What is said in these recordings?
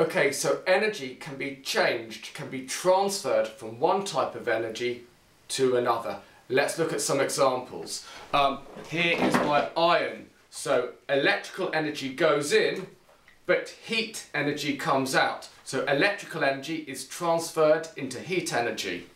Okay, so energy can be changed, can be transferred from one type of energy to another. Let's look at some examples. Um, here is my iron. So electrical energy goes in, but heat energy comes out. So electrical energy is transferred into heat energy.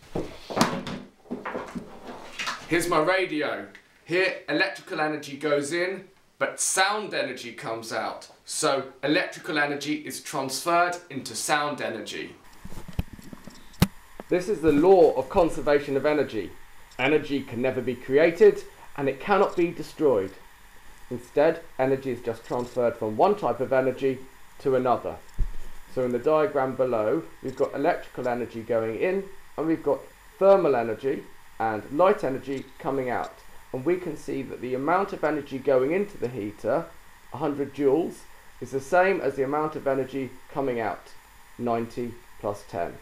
Here's my radio. Here electrical energy goes in, but sound energy comes out. So electrical energy is transferred into sound energy. This is the law of conservation of energy. Energy can never be created and it cannot be destroyed. Instead, energy is just transferred from one type of energy to another. So in the diagram below, we've got electrical energy going in and we've got thermal energy and light energy coming out. And we can see that the amount of energy going into the heater, 100 joules, is the same as the amount of energy coming out, 90 plus 10.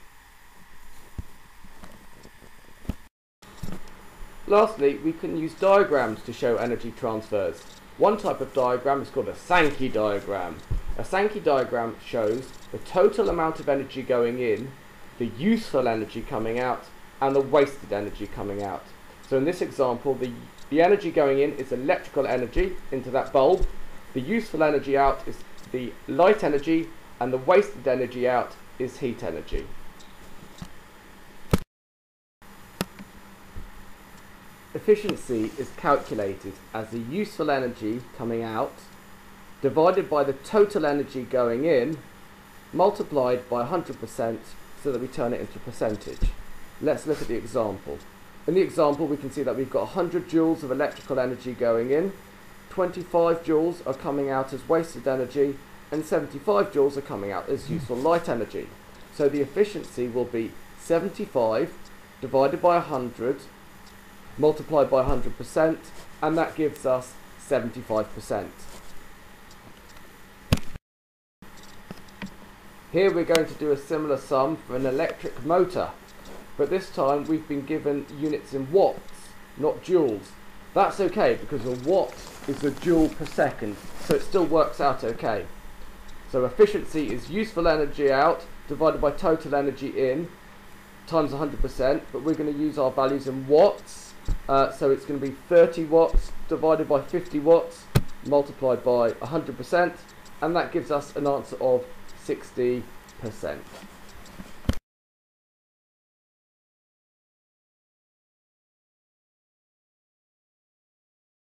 Lastly, we can use diagrams to show energy transfers. One type of diagram is called a Sankey diagram. A Sankey diagram shows the total amount of energy going in, the useful energy coming out, and the wasted energy coming out. So in this example, the, the energy going in is electrical energy into that bulb, the useful energy out is the light energy, and the wasted energy out is heat energy. Efficiency is calculated as the useful energy coming out divided by the total energy going in multiplied by 100% so that we turn it into a percentage. Let's look at the example. In the example we can see that we've got 100 joules of electrical energy going in, 25 joules are coming out as wasted energy and 75 joules are coming out as useful light energy. So the efficiency will be 75 divided by 100 multiplied by 100% and that gives us 75%. Here we're going to do a similar sum for an electric motor but this time we've been given units in watts not joules. That's okay because a watt is a joule per second so it still works out okay. So efficiency is useful energy out divided by total energy in times 100% but we're going to use our values in watts uh, so it's going to be 30 watts divided by 50 watts multiplied by 100% and that gives us an answer of 60%.